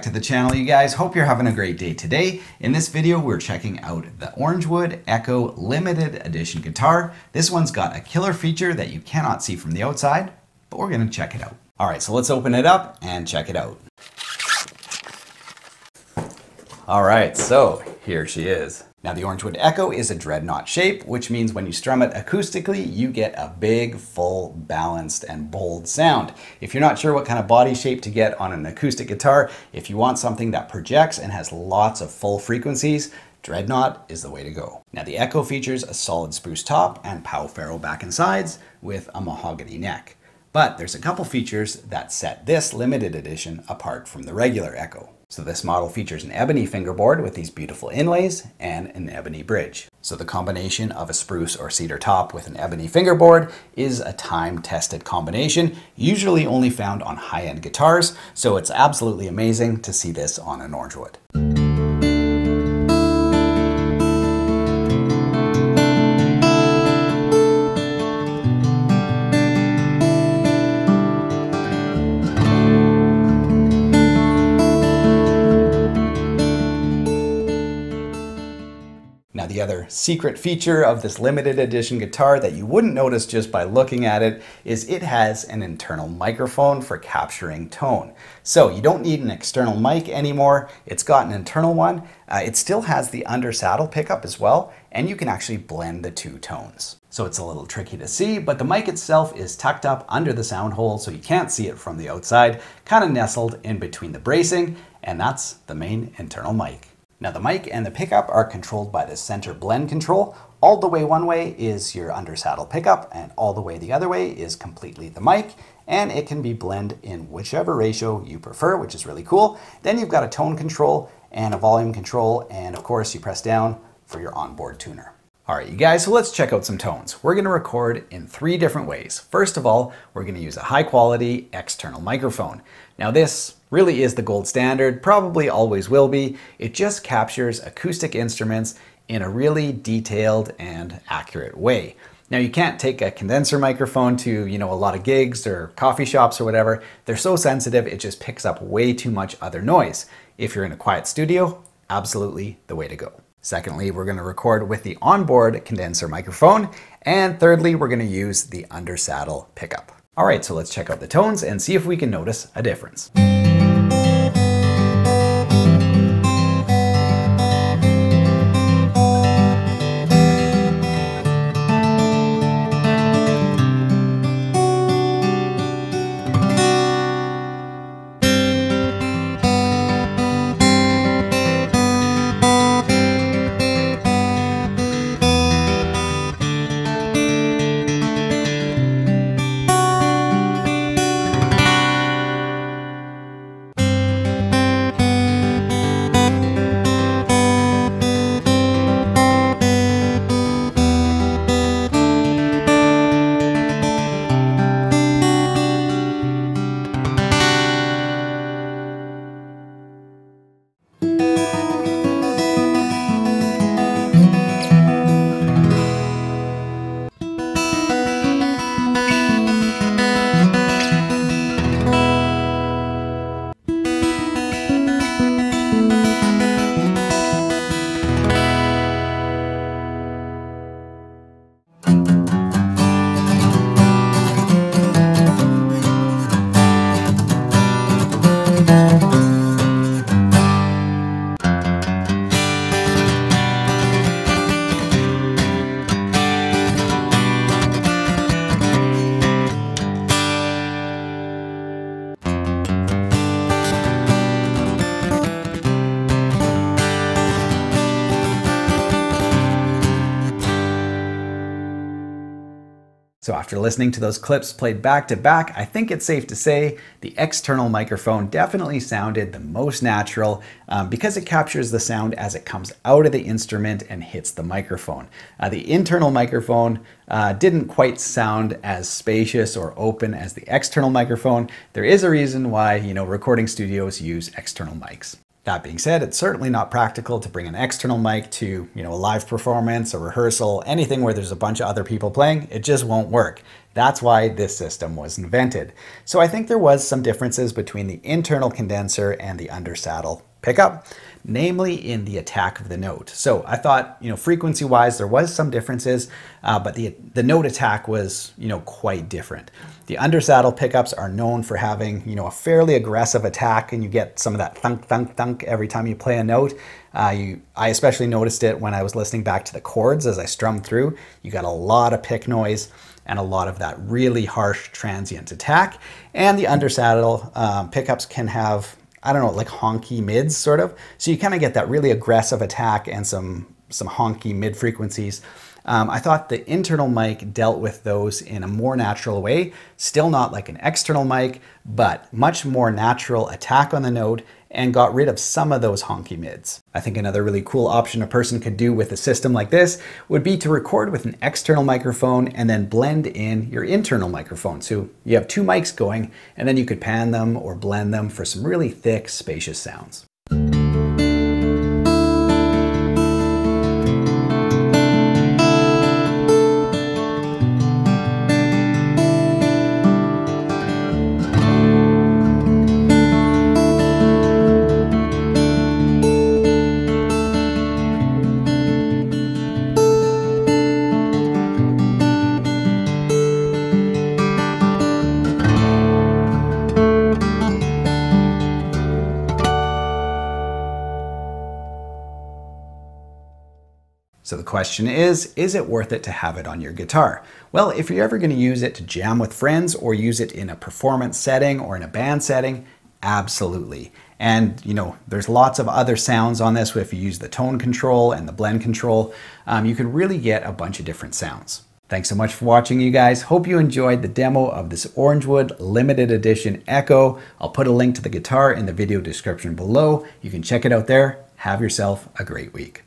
back to the channel, you guys. Hope you're having a great day today. In this video, we're checking out the Orangewood Echo Limited Edition guitar. This one's got a killer feature that you cannot see from the outside, but we're gonna check it out. All right, so let's open it up and check it out. All right, so here she is. Now the Orangewood Echo is a dreadnought shape, which means when you strum it acoustically, you get a big, full, balanced, and bold sound. If you're not sure what kind of body shape to get on an acoustic guitar, if you want something that projects and has lots of full frequencies, Dreadnought is the way to go. Now the Echo features a solid spruce top and Pau ferro back and sides with a mahogany neck. But there's a couple features that set this limited edition apart from the regular Echo. So this model features an ebony fingerboard with these beautiful inlays and an ebony bridge. So the combination of a spruce or cedar top with an ebony fingerboard is a time-tested combination, usually only found on high-end guitars, so it's absolutely amazing to see this on an Orangewood. Now the other secret feature of this limited edition guitar that you wouldn't notice just by looking at it is it has an internal microphone for capturing tone. So you don't need an external mic anymore, it's got an internal one. Uh, it still has the under saddle pickup as well, and you can actually blend the two tones. So it's a little tricky to see, but the mic itself is tucked up under the sound hole so you can't see it from the outside, kind of nestled in between the bracing, and that's the main internal mic. Now the mic and the pickup are controlled by the center blend control. All the way one way is your under saddle pickup and all the way the other way is completely the mic and it can be blend in whichever ratio you prefer, which is really cool. Then you've got a tone control and a volume control and of course you press down for your onboard tuner. All right, you guys, so let's check out some tones. We're gonna record in three different ways. First of all, we're gonna use a high quality external microphone. Now this really is the gold standard, probably always will be. It just captures acoustic instruments in a really detailed and accurate way. Now you can't take a condenser microphone to, you know, a lot of gigs or coffee shops or whatever. They're so sensitive, it just picks up way too much other noise. If you're in a quiet studio, absolutely the way to go. Secondly, we're gonna record with the onboard condenser microphone. And thirdly, we're gonna use the under saddle pickup. All right, so let's check out the tones and see if we can notice a difference. So after listening to those clips played back to back, I think it's safe to say the external microphone definitely sounded the most natural um, because it captures the sound as it comes out of the instrument and hits the microphone. Uh, the internal microphone uh, didn't quite sound as spacious or open as the external microphone. There is a reason why, you know, recording studios use external mics. That being said, it's certainly not practical to bring an external mic to, you know, a live performance, a rehearsal, anything where there's a bunch of other people playing. It just won't work. That's why this system was invented. So I think there was some differences between the internal condenser and the undersaddle pickup namely in the attack of the note. So I thought, you know, frequency wise, there was some differences, uh, but the, the note attack was, you know, quite different. The undersaddle pickups are known for having, you know, a fairly aggressive attack and you get some of that thunk, thunk, thunk every time you play a note. Uh, you, I especially noticed it when I was listening back to the chords as I strummed through. You got a lot of pick noise and a lot of that really harsh transient attack. And the undersaddle um, pickups can have I don't know, like honky mids sort of. So you kind of get that really aggressive attack and some, some honky mid frequencies. Um, I thought the internal mic dealt with those in a more natural way. Still not like an external mic, but much more natural attack on the note and got rid of some of those honky mids. I think another really cool option a person could do with a system like this would be to record with an external microphone and then blend in your internal microphone. So you have two mics going and then you could pan them or blend them for some really thick, spacious sounds. So the question is, is it worth it to have it on your guitar? Well, if you're ever going to use it to jam with friends or use it in a performance setting or in a band setting, absolutely. And you know, there's lots of other sounds on this. If you use the tone control and the blend control, um, you can really get a bunch of different sounds. Thanks so much for watching, you guys. Hope you enjoyed the demo of this Orangewood limited edition Echo. I'll put a link to the guitar in the video description below. You can check it out there. Have yourself a great week.